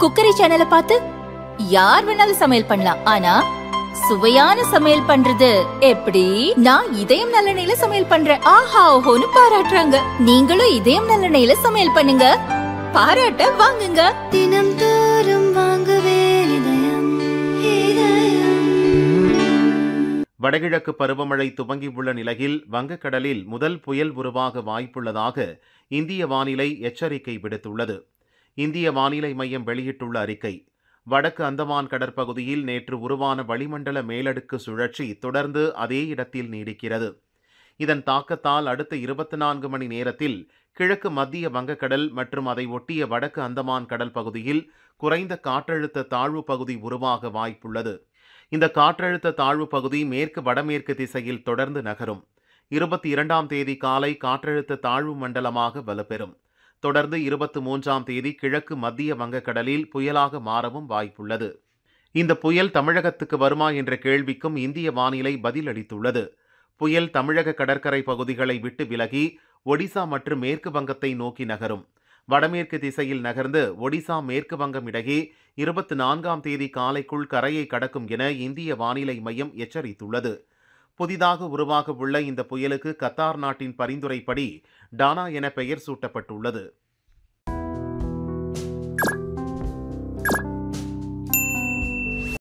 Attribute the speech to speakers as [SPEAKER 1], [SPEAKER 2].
[SPEAKER 1] Cookery சேனலை பார்த்து யார் வேணாலும் சமையல் பண்ணலாம். ஆனா சுவையான சமையல் பண்றது எப்படி? நான் இதயம் நல்லெண்ணெயில சமையல் பண்றேன். ஆஹா ஓஹோன்னு பாராட்டுறாங்க. நீங்களும் இதயம் நல்லெண்ணெயில சமையல் பண்ணுங்க. பாராட்ட வாங்குங்க.
[SPEAKER 2] தினம் தோறும் வாங்குவே இதயம் இதயம்.
[SPEAKER 3] வடகிழக்கு பருவமழை துவங்கியுள்ள நிலையில் வங்கக்கடலில் முதல் புயல் உருவாக வாய்ப்புள்ளதாக இந்திய வானிலை எச்சரிக்கை விடுத்துள்ளது. இந்திய வானிலை மையம் வெளியிட்டுள்ள அறிக்கை. வடக்கு அந்தமான் கடற்பகுதியில் நேற்று உருவான வளிமண்டல மேலடுக்கு சுழற்சி தொடர்ந்து அதே இடத்தில் நீடிக்கிறது. இதன் தாக்கத்தால் அடுத்த இருபத்தி நான்கு மணி நேரத்தில் கிழக்கு மத்திய வங்கக்கடல் மற்றும் அதை ஒட்டிய வடக்கு அந்தமான் கடல் பகுதியில் குறைந்த காற்றழுத்த தாழ்வு பகுதி உருவாக வாய்ப்புள்ளது. இந்த காற்றழுத்த தாழ்வு பகுதி மேற்கு வடமேற்கு திசையில் தொடர்ந்து நகரும். இருபத்தி இரண்டாம் தேதி காலை காற்றழுத்த தாழ்வு மண்டலமாக வலுப்பெறும். தொடர்ந்து இருபத்தி மூன்றாம் தேதி கிழக்கு மத்திய வங்கக்கடலில் புயலாக மாறவும் வாய்ப்புள்ளது. இந்த புயல் தமிழகத்துக்கு வருமா என்ற கேள்விக்கும் இந்திய வானிலை பதிலளித்துள்ளது. புயல் தமிழக கடற்கரை பகுதிகளை விட்டு விலகி ஒடிசா மற்றும் மேற்கு வங்கத்தை நோக்கி நகரும். வடமேற்கு திசையில் நகர்ந்து ஒடிசா மேற்கு வங்கம் இடையே இருபத்தி நான்காம் தேதி காலைக்குள் கரையை கடக்கும் என இந்திய வானிலை மையம் எச்சரித்துள்ளது. புதிதாக உருவாக உள்ள இந்த புயலுக்கு கத்தார் நாட்டின் பரிந்துரைப்படி டானா என பெயர் சூட்டப்பட்டுள்ளது.